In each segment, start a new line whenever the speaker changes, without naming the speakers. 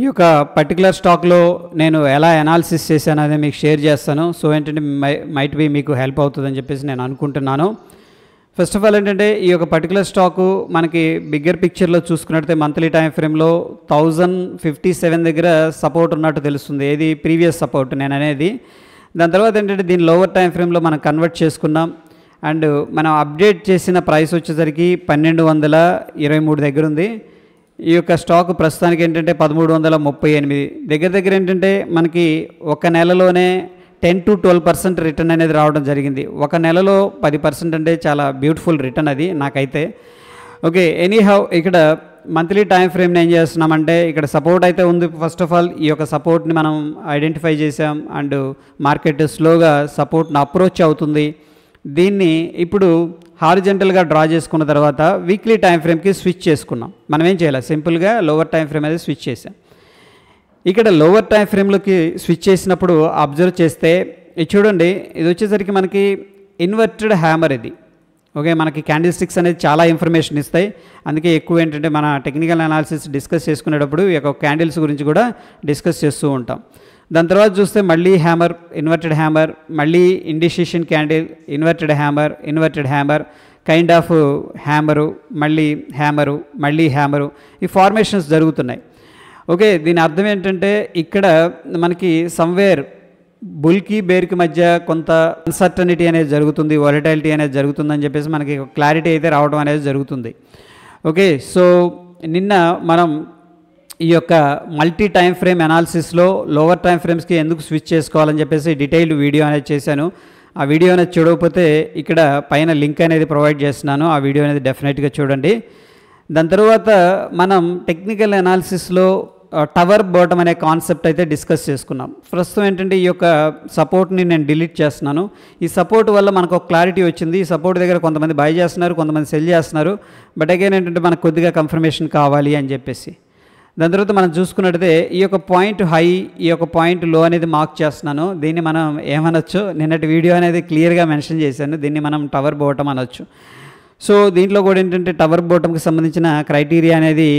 ఈ యొక్క పర్టికులర్ స్టాక్లో నేను ఎలా అనాలిసిస్ చేశాను అనేది మీకు షేర్ చేస్తాను. సో ఏంటంటే మై మైట్ బి మీకు హెల్ప్ అవుతుందని చెప్పేసి నేను అనుకుంటున్నాను. ఫస్ట్ ఆఫ్ ఆల్ ఏంటంటే ఈ యొక్క పర్టికులర్ స్టాకు మనకి బిగ్గర్ పిక్చర్లో చూసుకున్నట్లయితే మంత్లీ టైం ఫ్రేమ్లో థౌజండ్ ఫిఫ్టీ సెవెన్ దగ్గర సపోర్ట్ ఉన్నట్టు తెలుస్తుంది. ఏది ప్రీవియస్ సపోర్ట్ నేను అనేది. దాని తర్వాత ఏంటంటే దీని లోవర్ టైం ఫ్రేమ్లో మనం కన్వర్ట్ చేసుకున్నాం. అండ్ మనం అప్డేట్ చేసిన ప్రైస్ వచ్చేసరికి పన్నెండు వందల ఇరవై మూడు దగ్గర ఉంది. ఈ యొక్క స్టాక్ ప్రస్తుతానికి ఏంటంటే పదమూడు వందల ముప్పై ఎనిమిది. దగ్గర దగ్గర ఏంటంటే మనకి ఒక నెలలోనే ten to twelve percent return అనేది రావడం జరిగింది. ఒక నెలలో పది పర్సెంట్ అంటే చాలా బ్యూటిఫుల్ రిటర్న్ అది నాకైతే. ఓకే ఎనీ హౌ ఇక్కడ మంత్లీ టైం ఫ్రేమ్ని ఏం చేస్తున్నామంటే ఇక్కడ సపోర్ట్ అయితే ఉంది. ఫస్ట్ ఆఫ్ ఆల్ ఈ యొక్క సపోర్ట్ని మనం ఐడెంటిఫై చేసాం అండ్ మార్కెట్ స్లోగా సపోర్ట్ని అప్రోచ్ అవుతుంది. దీన్ని ఇప్పుడు హారిజెంటల్గా డ్రా చేసుకున్న తర్వాత వీక్లీ టైం ఫ్రేమ్కి స్విచ్ చేసుకున్నాం. మనం ఏం చేయాలి? సింపుల్గా లోవర్ టైం ఫ్రేమ్ అనేది స్విచ్ చేసాం. ఇక్కడ లోవర్ టైం ఫ్రేమ్లోకి స్విచ్ చేసినప్పుడు అబ్జర్వ్ చేస్తే ఇది చూడండి ఇది వచ్చేసరికి మనకి ఇన్వర్టెడ్ హ్యామర్ ఇది. ఓకే మనకి క్యాండిల్ స్టిక్స్ అనేది చాలా ఇన్ఫర్మేషన్ ఇస్తాయి. అందుకే ఎక్కువ ఏంటంటే మన టెక్నికల్ అనాలిసిస్ డిస్కస్ చేసుకునేటప్పుడు ఈ యొక్క క్యాండిల్స్ గురించి కూడా డిస్కస్ చేస్తూ ఉంటాం. దాని తర్వాత చూస్తే మళ్ళీ హ్యామర్ ఇన్వర్టెడ్ హ్యామర్ మళ్ళీ indecision candle inverted hammer inverted hammer kind of hammer మళ్ళీ హ్యామరు మళ్ళీ హ్యామరు ఈ ఫార్మేషన్స్ జరుగుతున్నాయి. ఓకే దీని అర్థం ఏంటంటే ఇక్కడ మనకి సమ్వేర్ బుల్కి బేర్కి మధ్య కొంత అన్సర్టనిటీ అనేది జరుగుతుంది వాలటాలిటీ అనేది జరుగుతుందని చెప్పేసి మనకి క్లారిటీ అయితే రావడం అనేది జరుగుతుంది. ఓకే సో నిన్న మనం ఈ యొక్క మల్టీ టైం ఫ్రేమ్ అనాలిసిస్లో లోవర్ టైం ఫ్రేమ్స్కి ఎందుకు స్విచ్ చేసుకోవాలని చెప్పేసి డీటెయిల్డ్ వీడియో అనేది చేశాను. ఆ వీడియో అనేది చూడకపోతే ఇక్కడ పైన లింక్ అనేది ప్రొవైడ్ చేస్తున్నాను. ఆ వీడియో అనేది డెఫినెట్గా చూడండి. దాని తర్వాత మనం టెక్నికల్ అనాలిసిస్లో టవర్ బాటమ్ అనే కాన్సెప్ట్ అయితే డిస్కస్ చేసుకున్నాం. ప్రస్తుతం ఏంటంటే ఈ యొక్క సపోర్ట్ని నేను డిలీట్ చేస్తున్నాను. ఈ సపోర్ట్ వల్ల మనకు ఒక క్లారిటీ వచ్చింది. ఈ సపోర్ట్ దగ్గర కొంతమంది బై చేస్తున్నారు కొంతమంది సెల్ చేస్తున్నారు. బట్ అగైన్ ఏంటంటే మనకు కొద్దిగా కన్ఫర్మేషన్ కావాలి అని చెప్పేసి. దాని తర్వాత మనం చూసుకున్నట్టయితే ఈ యొక్క పాయింట్ హై ఈ యొక్క పాయింట్లో అనేది మార్క్ చేస్తున్నాను. దీన్ని మనం ఏమనొచ్చు? నిన్నటి వీడియో అనేది క్లియర్గా మెన్షన్ చేశాను. దీన్ని మనం టవర్ బోటం అనొచ్చు. సో దీంట్లో కూడా ఏంటంటే టవర్ బోటంకి సంబంధించిన క్రైటీరియా అనేది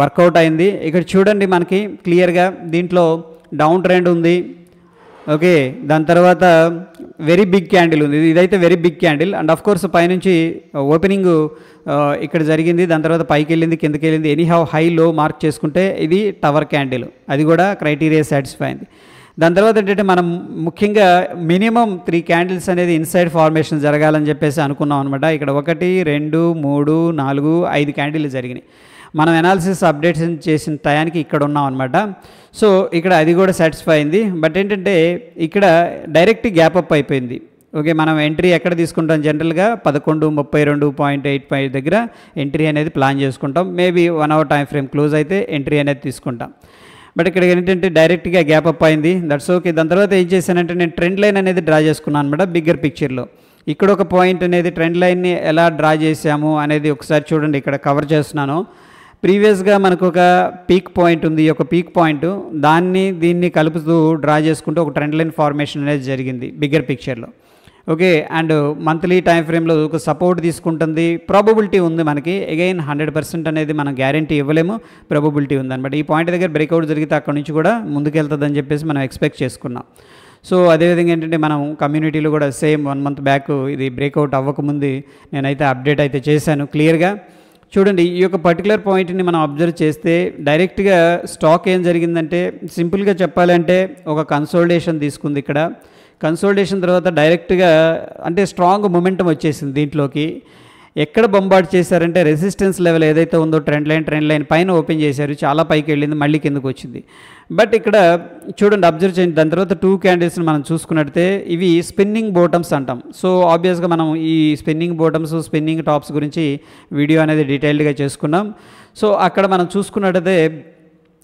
వర్కౌట్ అయింది. ఇక్కడ చూడండి మనకి క్లియర్గా దీంట్లో డౌన్ ట్రెండ్ ఉంది. ఓకే దాని తర్వాత వెరీ బిగ్ క్యాండిల్ ఉంది. ఇదైతే very big candle and of course పైనుంచి ఓపెనింగ్ ఇక్కడ జరిగింది. దాని తర్వాత పైకి వెళ్ళింది కిందకి వెళ్ళింది. Anyhow high low mark చేసుకుంటే ఇది టవర్ క్యాండిల్ అది కూడా క్రైటీరియా సాటిస్ఫై అయింది. దాని తర్వాత ఏంటంటే మనం ముఖ్యంగా మినిమం త్రీ క్యాండిల్స్ అనేది ఇన్సైడ్ ఫార్మేషన్ జరగాలని చెప్పేసి అనుకున్నాం అనమాట ఇక్కడ ఒకటి రెండు మూడు నాలుగు ఐదు క్యాండిల్ జరిగినాయి. మనం అనాలిసిస్ అప్డేట్స్ చేసిన టయానికి ఇక్కడ ఉన్నాం అనమాట సో ఇక్కడ అది కూడా సాటిస్ఫై అయింది. బట్ ఏంటంటే ఇక్కడ డైరెక్ట్ గ్యాప్ అప్ అయిపోయింది. ఓకే మనం ఎంట్రీ ఎక్కడ తీసుకుంటాం జనరల్గా పదకొండు ముప్పై రెండు పాయింట్ ఎయిట్ ఫైవ్ దగ్గర ఎంట్రీ అనేది ప్లాన్ చేసుకుంటాం. Maybe one hour time frame close అయితే ఎంట్రీ అనేది తీసుకుంటాం. బట్ ఇక్కడ ఏంటంటే డైరెక్ట్గా గ్యాప్ అప్ అయింది. దట్స్ ఓకే దాని తర్వాత ఏం చేశానంటే నేను ట్రెండ్ లైన్ అనేది డ్రా చేసుకున్నాను అనమాట బిగ్గర్ పిక్చర్లో ఇక్కడ ఒక పాయింట్ అనేది ట్రెండ్ లైన్ని ఎలా డ్రా చేసాము అనేది ఒకసారి చూడండి ఇక్కడ కవర్ చేస్తున్నాను. ప్రీవియస్గా మనకు ఒక పీక్ పాయింట్ ఉంది ఒక పీక్ పాయింట్ దాన్ని దీన్ని కలుపుతూ డ్రా చేసుకుంటూ ఒక ట్రెండ్ లైన్ ఫార్మేషన్ అనేది జరిగింది బిగ్గర్ పిక్చర్లో ఓకే అండ్ మంత్లీ టైం ఫ్రేమ్లో ఒక సపోర్ట్ తీసుకుంటుంది. ప్రాబబిలిటీ ఉంది మనకి. అగైన్ హండ్రెడ్ పర్సెంట్ అనేది మనం గ్యారంటీ ఇవ్వలేము. ప్రాబబిలిటీ ఉంది అనమాట ఈ పాయింట్ దగ్గర బ్రేక్అవుట్ జరిగితే అక్కడ నుంచి కూడా ముందుకెళ్తుందని చెప్పేసి మనం ఎక్స్పెక్ట్ చేసుకున్నాం. సో అదేవిధంగా ఏంటంటే మనం కమ్యూనిటీలో కూడా సేమ్ వన్ మంత్ బ్యాక్ ఇది బ్రేక్అవుట్ అవ్వకముందు నేనైతే అప్డేట్ అయితే చేశాను క్లియర్గా చూడండి ఈ యొక్క పర్టికులర్ పాయింట్ని మనం అబ్జర్వ్ చేస్తే డైరెక్ట్గా స్టాక్ ఏం జరిగిందంటే సింపుల్గా చెప్పాలంటే ఒక కన్సోల్టేషన్ తీసుకుంది ఇక్కడ. కన్సోల్టేషన్ తర్వాత డైరెక్ట్గా అంటే స్ట్రాంగ్ మొమెంటం వచ్చేసింది దీంట్లోకి. ఎక్కడ బొంబాట్ చేశారంటే రెసిస్టెన్స్ లెవెల్ ఏదైతే ఉందో ట్రెండ్ లైన్ ట్రెండ్ లైన్ పైన ఓపెన్ చేశారు చాలా పైకి వెళ్ళింది మళ్ళీ కిందకు వచ్చింది. బట్ ఇక్కడ చూడండి అబ్జర్వ్ చేయండి దాని తర్వాత టూ క్యాండిల్స్ని మనం చూసుకున్నట్టే ఇవి స్పిన్నింగ్ బోటమ్స్ అంటాం. సో ఆబ్వియస్గా మనం ఈ స్పిన్నింగ్ బోటమ్స్ స్పిన్నింగ్ టాప్స్ గురించి వీడియో అనేది డీటెయిల్డ్గా చేసుకున్నాం. సో అక్కడ మనం చూసుకున్నట్టయితే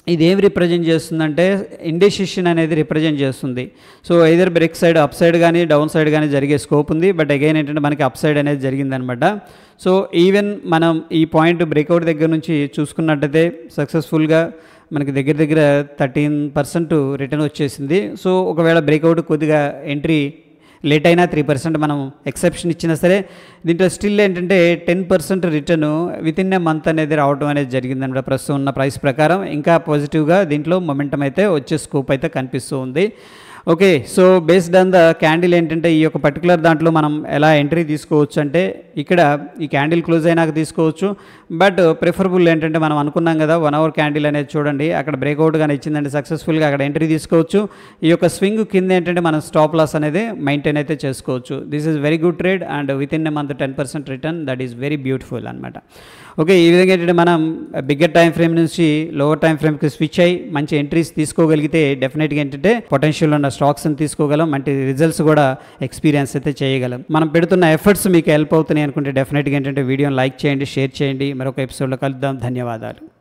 ఇది ఏం రిప్రజెంట్ చేస్తుందంటే ఇండెసిషన్ అనేది రిప్రజెంట్ చేస్తుంది. So either break side up side కానీ డౌన్ సైడ్ కానీ జరిగే స్కోప్ ఉంది. బట్ అగైన్ ఏంటంటే మనకి అప్ సైడ్ అనేది జరిగిందనమాట. సో ఈవెన్ మనం ఈ పాయింట్ బ్రేక్అవుట్ దగ్గర నుంచి చూసుకున్నట్టయితే సక్సెస్ఫుల్గా మనకి దగ్గర దగ్గర థర్టీన్ పర్సెంట్ రిటర్న్ వచ్చేసింది. సో ఒకవేళ బ్రేక్అవుట్ కొద్దిగా ఎంట్రీ లేట్ అయినా త్రీ పర్సెంట్ మనం ఎక్సెప్షన్ ఇచ్చినా సరే దీంట్లో స్టిల్ ఏంటంటే ten percent return within a month అనేది రావడం అనేది జరిగిందన్నమాట ప్రస్తుతం ఉన్న ప్రైస్ ప్రకారం. ఇంకా పాజిటివ్గా దీంట్లో మొమెంటం అయితే వచ్చే స్కోప్ అయితే కనిపిస్తూ ఉంది. Okay so based on the candle ఏంటంటే ఈ యొక్క పర్టికులర్ దాంట్లో మనం ఎలా ఎంట్రీ తీసుకోవచ్చు అంటే ఇక్కడ ఈ క్యాండిల్ క్లోజ్ అయినాక తీసుకోవచ్చు. బట్ ప్రిఫరబుల్ ఏంటంటే మనం అనుకున్నాం కదా వన్ అవర్ క్యాండిల్ అనేది చూడండి అక్కడ బ్రేక్అవుట్ కానీ ఇచ్చిందంటే సక్సెస్ఫుల్గా అక్కడ ఎంట్రీ తీసుకోవచ్చు. ఈ యొక్క స్వింగ్ కింద ఏంటంటే మనం స్టాప్ లాస్ అనేది మెయింటైన్ అయితే చేసుకోవచ్చు. This is very good trade and within a month ten percent return that is very beautiful అనమాట ఓకే ఈ విధంగా ఏంటంటే మనం బిగ్గర్ టైం ఫ్రేమ్ నుంచి లోవర్ టైం ఫ్రేమ్కి స్విచ్ అయ్యి మంచి ఎంట్రీస్ తీసుకోగలిగితే డెఫినెట్గా ఏంటంటే పొటెన్షియల్ ఉన్న స్టాక్స్ని తీసుకోగలం మంచి రిజల్ట్స్ కూడా ఎక్స్పీరియన్స్ అయితే చేయగలం. మనం పెడుతున్న ఎఫర్ట్స్ మీకు హెల్ప్ అవుతున్నాయి అనుకుంటే డెఫినెట్గా ఏంటంటే వీడియోని లైక్ చేయండి షేర్ చేయండి. మరొక ఎపిసోడ్లో కలుద్దాం. ధన్యవాదాలు.